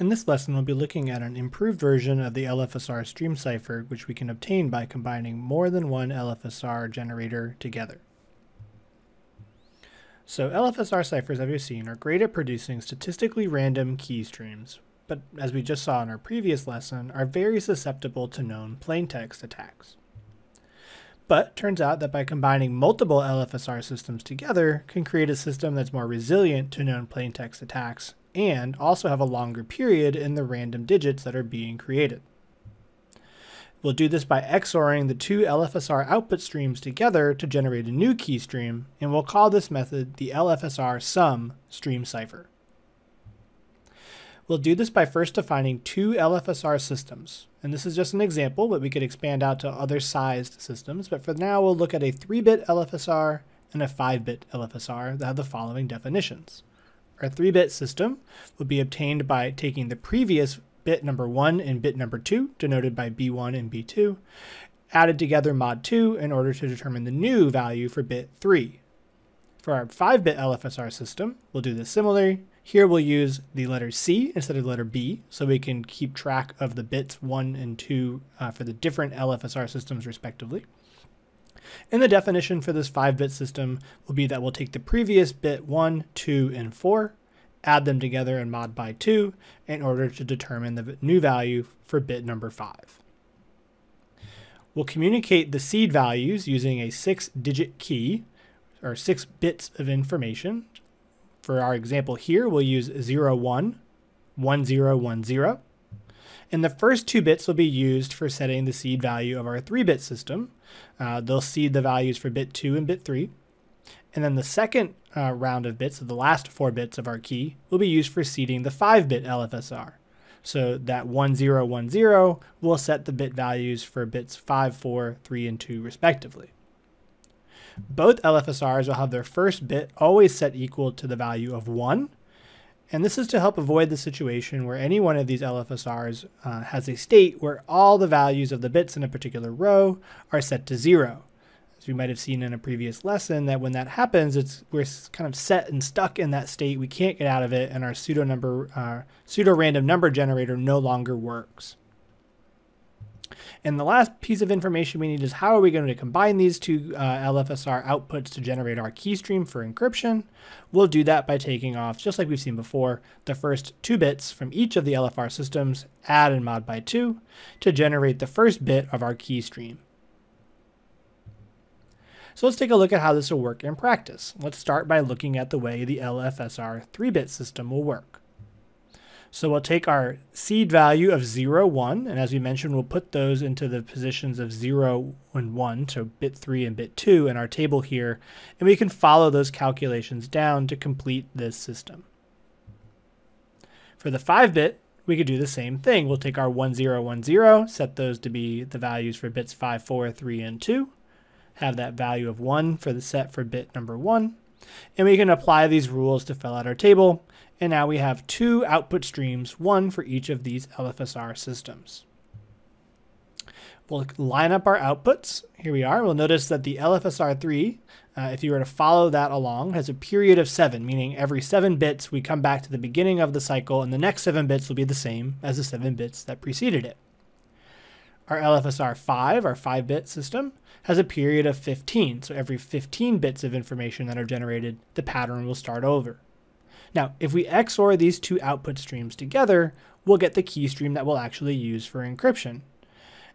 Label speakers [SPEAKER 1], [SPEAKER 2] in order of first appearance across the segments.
[SPEAKER 1] In this lesson, we'll be looking at an improved version of the LFSR stream cipher, which we can obtain by combining more than one LFSR generator together. So LFSR ciphers, as we've seen, are great at producing statistically random key streams, but as we just saw in our previous lesson, are very susceptible to known plaintext attacks. But turns out that by combining multiple LFSR systems together can create a system that's more resilient to known plaintext attacks and also have a longer period in the random digits that are being created. We'll do this by XORing the two LFSR output streams together to generate a new key stream, and we'll call this method the LFSR sum stream cipher. We'll do this by first defining two LFSR systems, and this is just an example, but we could expand out to other sized systems, but for now we'll look at a 3-bit LFSR and a 5-bit LFSR that have the following definitions. Our 3-bit system would be obtained by taking the previous bit number 1 and bit number 2, denoted by B1 and B2, added together mod 2 in order to determine the new value for bit 3. For our 5-bit LFSR system, we'll do this similarly. Here we'll use the letter C instead of letter B, so we can keep track of the bits 1 and 2 uh, for the different LFSR systems respectively. And the definition for this 5-bit system will be that we'll take the previous bit 1, 2, and 4, add them together and mod by 2 in order to determine the new value for bit number 5. We'll communicate the seed values using a 6-digit key, or 6 bits of information. For our example here, we'll use 0, 1, 1, 0, 1, 0. And the first two bits will be used for setting the seed value of our 3-bit system. Uh, they'll seed the values for bit 2 and bit 3. And then the second uh, round of bits, so the last four bits of our key, will be used for seeding the 5-bit LFSR. So that 1010 will set the bit values for bits 5, 4, 3, and 2 respectively. Both LFSRs will have their first bit always set equal to the value of 1, and this is to help avoid the situation where any one of these LFSRs uh, has a state where all the values of the bits in a particular row are set to zero. As we might have seen in a previous lesson, that when that happens, it's we're kind of set and stuck in that state. We can't get out of it, and our pseudo number, uh, pseudo random number generator no longer works. And the last piece of information we need is how are we going to combine these two uh, LFSR outputs to generate our key stream for encryption? We'll do that by taking off, just like we've seen before, the first two bits from each of the LFR systems, add and mod by 2, to generate the first bit of our key stream. So let's take a look at how this will work in practice. Let's start by looking at the way the LFSR 3-bit system will work. So we'll take our seed value of 0, 1, and as we mentioned, we'll put those into the positions of 0 and 1, so bit 3 and bit 2 in our table here, and we can follow those calculations down to complete this system. For the 5-bit, we could do the same thing. We'll take our 1010, set those to be the values for bits 5, 4, 3, and 2, have that value of 1 for the set for bit number 1, and we can apply these rules to fill out our table. And now we have two output streams, one for each of these LFSR systems. We'll line up our outputs. Here we are. We'll notice that the LFSR3, uh, if you were to follow that along, has a period of seven, meaning every seven bits we come back to the beginning of the cycle and the next seven bits will be the same as the seven bits that preceded it. Our LFSR 5, our 5-bit system, has a period of 15. So every 15 bits of information that are generated, the pattern will start over. Now, if we XOR these two output streams together, we'll get the key stream that we'll actually use for encryption.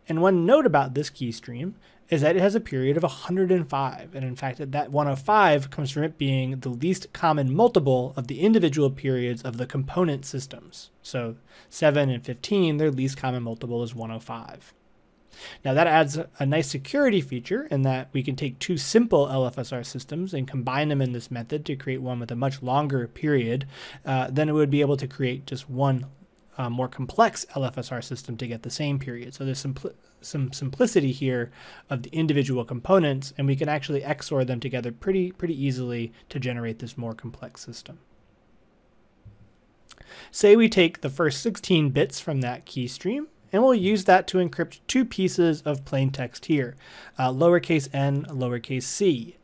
[SPEAKER 1] And one note about this key stream is that it has a period of 105. And in fact, that 105 comes from it being the least common multiple of the individual periods of the component systems. So 7 and 15, their least common multiple is 105. Now that adds a nice security feature in that we can take two simple LFSR systems and combine them in this method to create one with a much longer period uh, than it would be able to create just one uh, more complex LFSR system to get the same period. So there's some, some simplicity here of the individual components, and we can actually XOR them together pretty, pretty easily to generate this more complex system. Say we take the first 16 bits from that key stream and we'll use that to encrypt two pieces of plain text here, uh, lowercase n, lowercase c.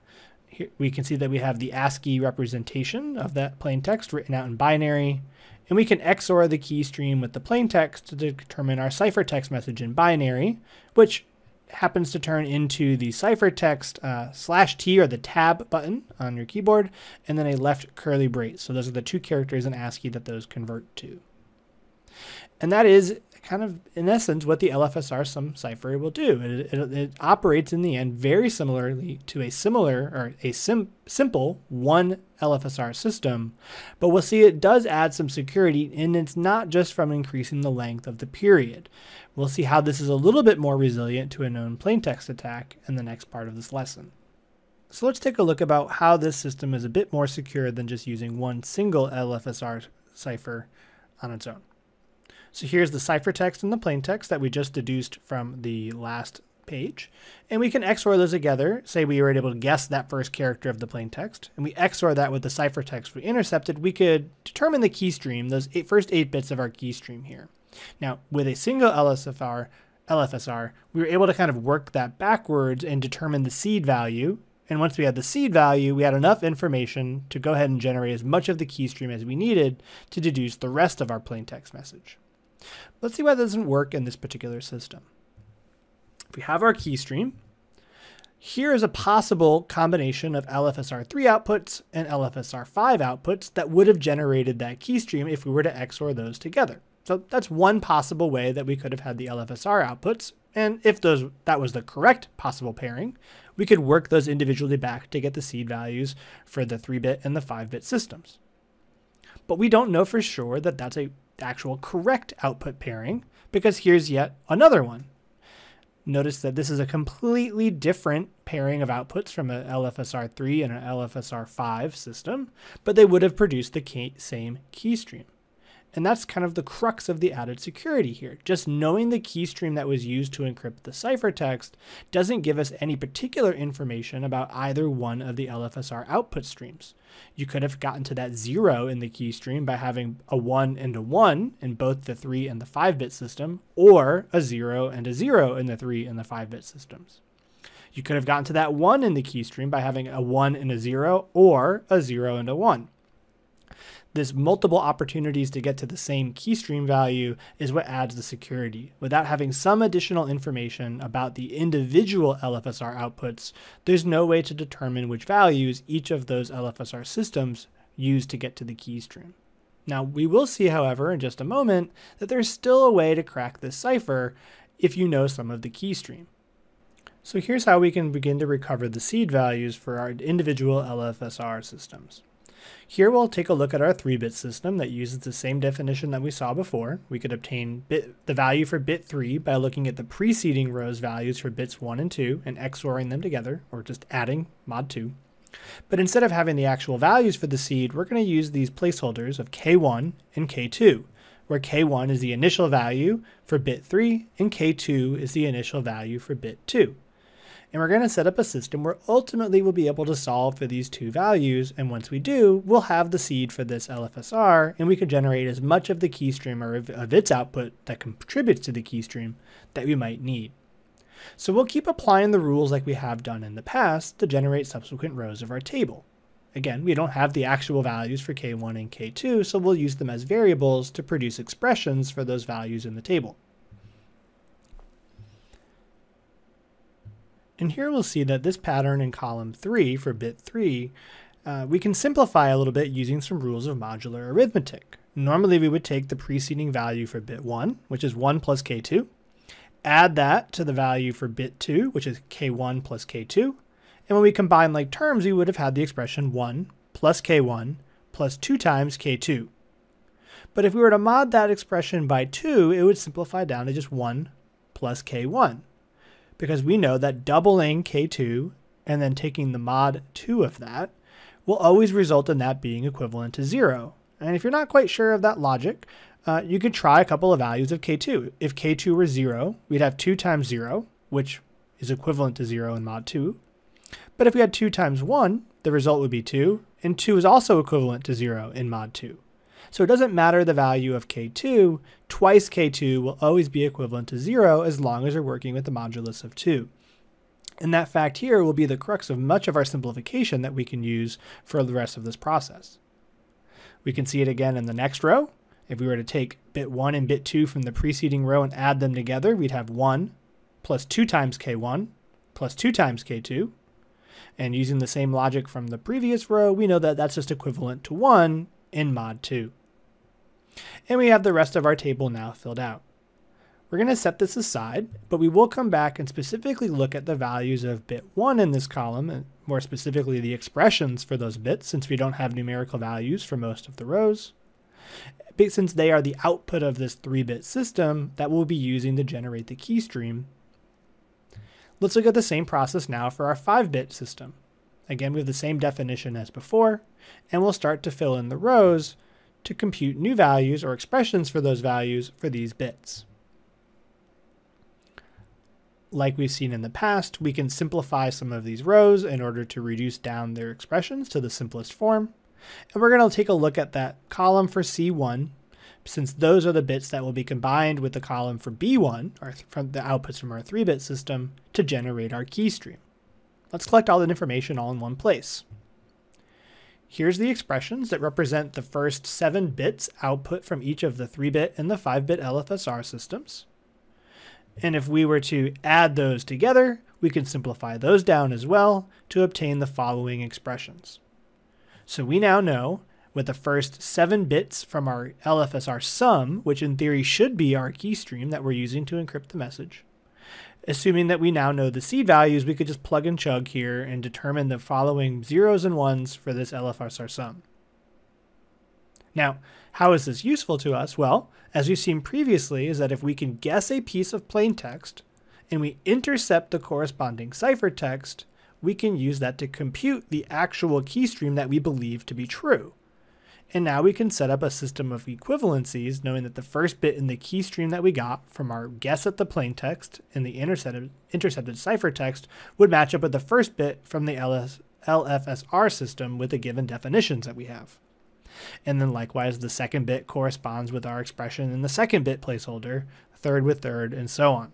[SPEAKER 1] Here we can see that we have the ASCII representation of that plain text written out in binary, And we can XOR the key stream with the plain text to determine our ciphertext message in binary, which happens to turn into the ciphertext uh, slash T or the tab button on your keyboard, and then a left curly brace. So those are the two characters in ASCII that those convert to. And that is kind of, in essence, what the LFSR sum cipher will do. It, it, it, operates in the end very similarly to a similar or a sim, simple one LFSR system, but we'll see it does add some security, and it's not just from increasing the length of the period. We'll see how this is a little bit more resilient to a known plaintext attack in the next part of this lesson. So let's take a look about how this system is a bit more secure than just using one single LFSR cipher on its own. So here's the ciphertext and the plaintext that we just deduced from the last page. And we can XOR those together. Say we were able to guess that first character of the plaintext, and we XOR that with the ciphertext we intercepted, we could determine the key stream, those eight, first eight bits of our key stream here. Now, with a single LSFR, LFSR, we were able to kind of work that backwards and determine the seed value. And once we had the seed value, we had enough information to go ahead and generate as much of the key stream as we needed to deduce the rest of our plaintext message. Let's see why that doesn't work in this particular system. If we have our key stream, here is a possible combination of LFSR3 outputs and LFSR5 outputs that would have generated that key stream if we were to XOR those together. So that's one possible way that we could have had the LFSR outputs. And if those that was the correct possible pairing, we could work those individually back to get the seed values for the 3-bit and the 5-bit systems. But we don't know for sure that that's a actual correct output pairing because here's yet another one. Notice that this is a completely different pairing of outputs from an LFSR3 and an LFSR5 system, but they would have produced the same key stream. And that's kind of the crux of the added security here. Just knowing the key stream that was used to encrypt the ciphertext doesn't give us any particular information about either one of the LFSR output streams. You could have gotten to that zero in the key stream by having a 1 and a 1 in both the 3 and the 5-bit system, or a 0 and a 0 in the 3 and the 5-bit systems. You could have gotten to that 1 in the key stream by having a 1 and a 0, or a 0 and a 1 this multiple opportunities to get to the same keystream value is what adds the security. Without having some additional information about the individual LFSR outputs, there's no way to determine which values each of those LFSR systems use to get to the keystream. Now, we will see, however, in just a moment, that there's still a way to crack this cipher if you know some of the keystream. So here's how we can begin to recover the seed values for our individual LFSR systems. Here we'll take a look at our 3-bit system that uses the same definition that we saw before. We could obtain bit, the value for bit 3 by looking at the preceding row's values for bits 1 and 2 and XORing them together, or just adding mod 2. But instead of having the actual values for the seed, we're going to use these placeholders of K1 and K2, where K1 is the initial value for bit 3 and K2 is the initial value for bit 2. And we're going to set up a system where ultimately we'll be able to solve for these two values. And once we do, we'll have the seed for this LFSR and we can generate as much of the key stream or of its output that contributes to the key stream that we might need. So we'll keep applying the rules like we have done in the past to generate subsequent rows of our table. Again, we don't have the actual values for K1 and K2, so we'll use them as variables to produce expressions for those values in the table. And here we'll see that this pattern in column 3 for bit 3, uh, we can simplify a little bit using some rules of modular arithmetic. Normally we would take the preceding value for bit 1, which is 1 plus k2, add that to the value for bit 2, which is k1 plus k2, and when we combine like terms, we would have had the expression 1 plus k1 plus 2 times k2. But if we were to mod that expression by 2, it would simplify down to just 1 plus k1 because we know that doubling K2 and then taking the mod 2 of that will always result in that being equivalent to 0. And if you're not quite sure of that logic, uh, you could try a couple of values of K2. If K2 were 0, we'd have 2 times 0, which is equivalent to 0 in mod 2. But if we had 2 times 1, the result would be 2, and 2 is also equivalent to 0 in mod 2. So it doesn't matter the value of k2, twice k2 will always be equivalent to 0 as long as you're working with the modulus of 2. And that fact here will be the crux of much of our simplification that we can use for the rest of this process. We can see it again in the next row. If we were to take bit 1 and bit 2 from the preceding row and add them together, we'd have 1 plus 2 times k1 plus 2 times k2. And using the same logic from the previous row, we know that that's just equivalent to 1 in mod 2. And we have the rest of our table now filled out. We're going to set this aside, but we will come back and specifically look at the values of bit 1 in this column, and more specifically the expressions for those bits, since we don't have numerical values for most of the rows. Since they are the output of this 3-bit system that we'll be using to generate the key stream. Let's look at the same process now for our 5-bit system. Again, we have the same definition as before, and we'll start to fill in the rows to compute new values or expressions for those values for these bits. Like we've seen in the past, we can simplify some of these rows in order to reduce down their expressions to the simplest form. And we're going to take a look at that column for C1, since those are the bits that will be combined with the column for B1, or from the outputs from our 3-bit system, to generate our key stream. Let's collect all that information all in one place. Here's the expressions that represent the first 7 bits output from each of the 3-bit and the 5-bit LFSR systems. And if we were to add those together, we can simplify those down as well to obtain the following expressions. So we now know with the first seven bits from our LFSR sum, which in theory should be our keystream that we're using to encrypt the message. Assuming that we now know the seed values, we could just plug and chug here and determine the following zeros and ones for this LFSR sum. Now, how is this useful to us? Well, as we've seen previously, is that if we can guess a piece of plain text and we intercept the corresponding ciphertext, we can use that to compute the actual keystream that we believe to be true. And now we can set up a system of equivalencies, knowing that the first bit in the key stream that we got from our guess at the plain text and the intercepted, intercepted ciphertext would match up with the first bit from the LS, LFSR system with the given definitions that we have. And then likewise, the second bit corresponds with our expression in the second bit placeholder, third with third, and so on.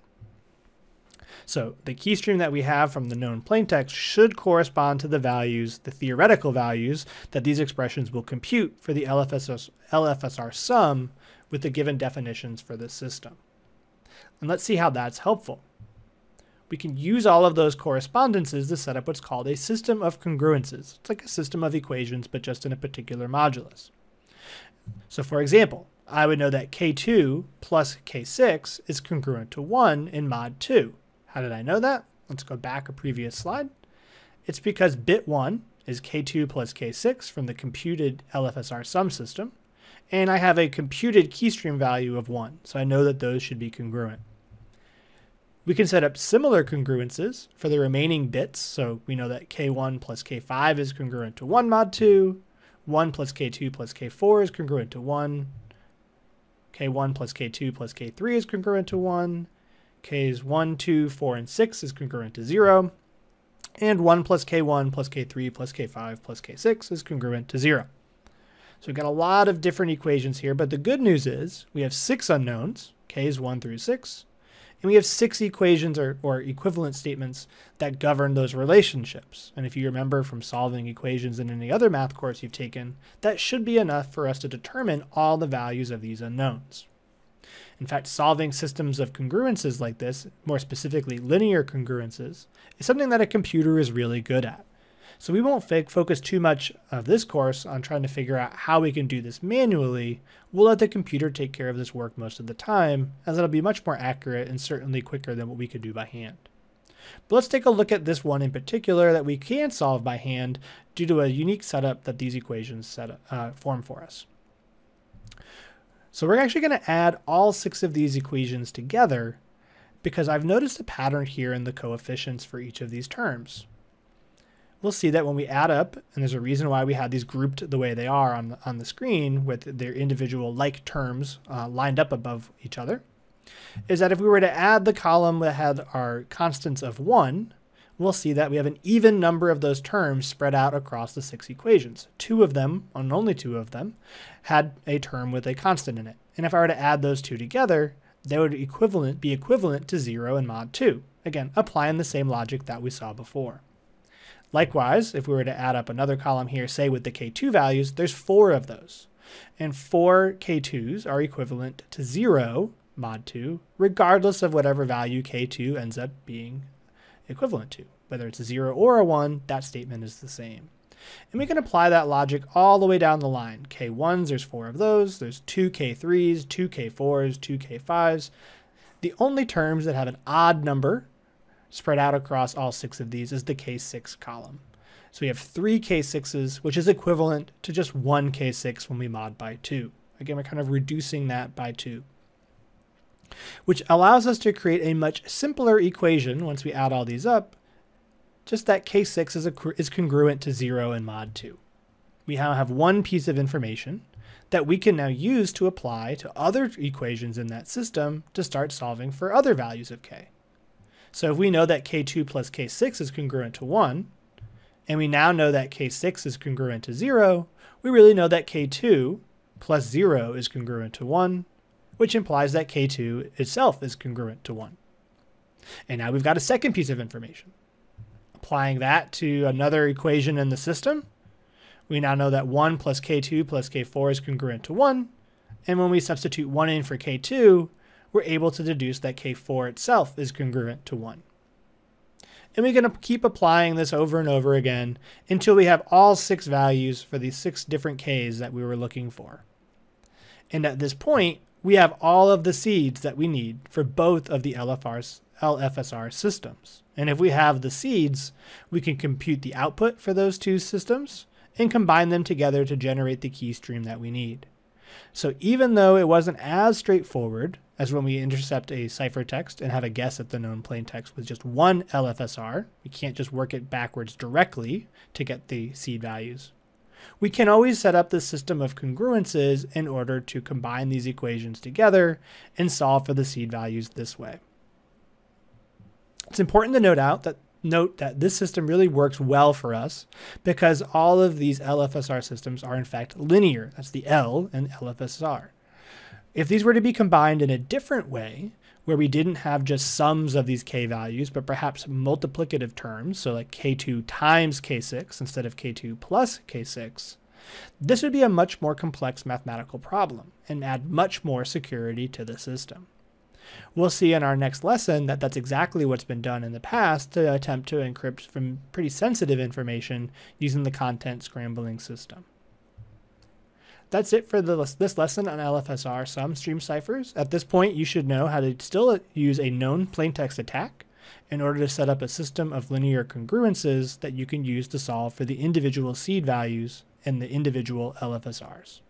[SPEAKER 1] So the keystream that we have from the known plaintext should correspond to the values, the theoretical values, that these expressions will compute for the LFSR, LFSR sum with the given definitions for this system. And let's see how that's helpful. We can use all of those correspondences to set up what's called a system of congruences. It's like a system of equations, but just in a particular modulus. So for example, I would know that K2 plus K6 is congruent to 1 in mod 2. How did I know that? Let's go back a previous slide. It's because bit 1 is K2 plus K6 from the computed LFSR sum system, and I have a computed keystream value of 1, so I know that those should be congruent. We can set up similar congruences for the remaining bits, so we know that K1 plus K5 is congruent to 1 mod 2, 1 plus K2 plus K4 is congruent to 1, K1 plus K2 plus K3 is congruent to 1, k's 1, 2, 4, and 6 is congruent to 0, and 1 plus k1 plus k3 plus k5 plus k6 is congruent to 0. So we've got a lot of different equations here, but the good news is we have six unknowns, k's 1 through 6, and we have six equations or, or equivalent statements that govern those relationships. And if you remember from solving equations in any other math course you've taken, that should be enough for us to determine all the values of these unknowns. In fact, solving systems of congruences like this, more specifically linear congruences, is something that a computer is really good at. So we won't focus too much of this course on trying to figure out how we can do this manually. We'll let the computer take care of this work most of the time, as it'll be much more accurate and certainly quicker than what we could do by hand. But let's take a look at this one in particular that we can solve by hand due to a unique setup that these equations set, uh, form for us. So we're actually going to add all six of these equations together because I've noticed a pattern here in the coefficients for each of these terms. We'll see that when we add up, and there's a reason why we had these grouped the way they are on the, on the screen with their individual like terms uh, lined up above each other, is that if we were to add the column that had our constants of 1, we'll see that we have an even number of those terms spread out across the six equations. Two of them, and only two of them, had a term with a constant in it. And if I were to add those two together, they would equivalent be equivalent to 0 in mod 2. Again, applying the same logic that we saw before. Likewise, if we were to add up another column here, say with the k2 values, there's four of those. and four K2s are equivalent to zero mod 2, regardless of whatever value K2 ends up being equivalent to. Whether it's a 0 or a 1, that statement is the same. And we can apply that logic all the way down the line. K1s, there's four of those. There's two K3s, two K4s, two K5s. The only terms that have an odd number spread out across all six of these is the K6 column. So we have three K6s, which is equivalent to just one K6 when we mod by two. Again, we're kind of reducing that by two which allows us to create a much simpler equation once we add all these up, just that K6 is, a, is congruent to 0 in mod 2. We now have one piece of information that we can now use to apply to other equations in that system to start solving for other values of k. So if we know that k2 plus k6 is congruent to 1, and we now know that k6 is congruent to 0, we really know that k2 plus 0 is congruent to 1, which implies that k2 itself is congruent to 1. And now we've got a second piece of information. Applying that to another equation in the system, we now know that 1 plus k2 plus k4 is congruent to 1. And when we substitute 1 in for k2, we're able to deduce that k4 itself is congruent to 1. And we're going to keep applying this over and over again until we have all six values for these six different k's that we were looking for. And at this point, we have all of the seeds that we need for both of the LFRs, LFSR systems. And if we have the seeds, we can compute the output for those two systems and combine them together to generate the key stream that we need. So even though it wasn't as straightforward as when we intercept a ciphertext and have a guess at the known plain text with just one LFSR, we can't just work it backwards directly to get the seed values we can always set up the system of congruences in order to combine these equations together and solve for the seed values this way. It's important to note out that note that this system really works well for us because all of these LFSR systems are in fact linear. That's the L in LFSR. If these were to be combined in a different way, where we didn't have just sums of these k values, but perhaps multiplicative terms, so like k2 times k6 instead of k2 plus k6, this would be a much more complex mathematical problem and add much more security to the system. We'll see in our next lesson that that's exactly what's been done in the past to attempt to encrypt from pretty sensitive information using the content scrambling system. That's it for the, this lesson on LFSR sum stream ciphers. At this point, you should know how to still use a known plaintext attack in order to set up a system of linear congruences that you can use to solve for the individual seed values and the individual LFSRs.